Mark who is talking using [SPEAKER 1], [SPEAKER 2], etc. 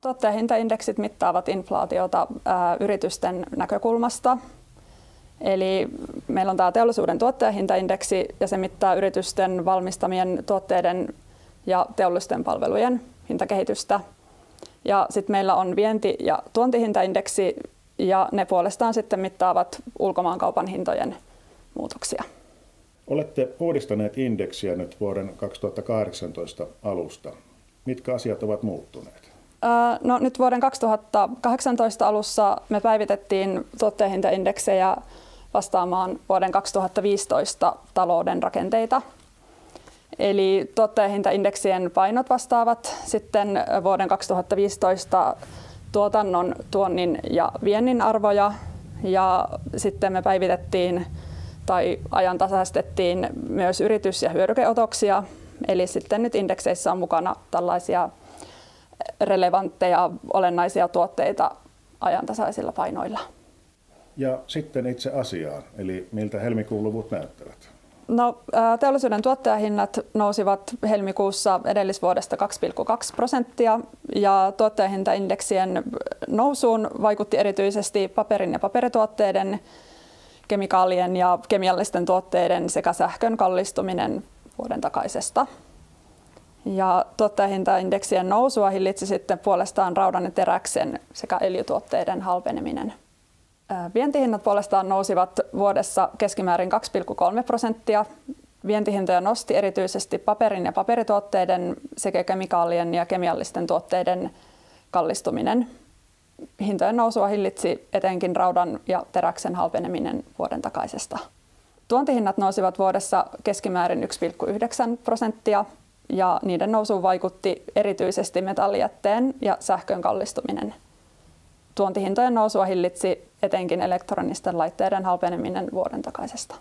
[SPEAKER 1] Tuottajahintaindeksit mittaavat inflaatiota ää, yritysten näkökulmasta. Eli meillä on tämä teollisuuden tuottajahintaindeksi ja se mittaa yritysten valmistamien tuotteiden ja teollisten palvelujen hintakehitystä. Ja sitten meillä on vienti- ja tuontihintaindeksi ja ne puolestaan sitten mittaavat ulkomaankaupan hintojen muutoksia.
[SPEAKER 2] Olette uudistaneet indeksiä nyt vuoden 2018 alusta. Mitkä asiat ovat muuttuneet?
[SPEAKER 1] No, nyt vuoden 2018 alussa me päivitettiin tuottajahintaindeksejä vastaamaan vuoden 2015 talouden rakenteita. Eli tuottajahintaindeksien painot vastaavat sitten vuoden 2015 tuotannon, tuonnin ja viennin arvoja. Ja sitten me päivitettiin tai ajantasaistettiin myös yritys- ja hyödykeotoksia. Eli sitten nyt indekseissä on mukana tällaisia relevantteja, olennaisia tuotteita ajantasaisilla painoilla.
[SPEAKER 2] Ja sitten itse asiaan, eli miltä helmikuun luvut näyttävät?
[SPEAKER 1] No, teollisuuden tuottajahinnat nousivat helmikuussa edellisvuodesta 2,2 prosenttia ja tuottajahintaindeksien nousuun vaikutti erityisesti paperin ja paperituotteiden, kemikaalien ja kemiallisten tuotteiden sekä sähkön kallistuminen vuoden takaisesta. Ja tuottajahintaindeksien nousua hillitsi sitten puolestaan raudan ja teräksen sekä öljytuotteiden halpeneminen. Vientihinnat puolestaan nousivat vuodessa keskimäärin 2,3 prosenttia. Vientihintoja nosti erityisesti paperin ja paperituotteiden sekä kemikaalien ja kemiallisten tuotteiden kallistuminen. Hintojen nousua hillitsi etenkin raudan ja teräksen halpeneminen vuoden takaisesta. Tuontihinnat nousivat vuodessa keskimäärin 1,9 prosenttia ja niiden nousuun vaikutti erityisesti metallijätteen ja sähkön kallistuminen. Tuontihintojen nousua hillitsi etenkin elektronisten laitteiden halpeneminen vuoden takaisesta.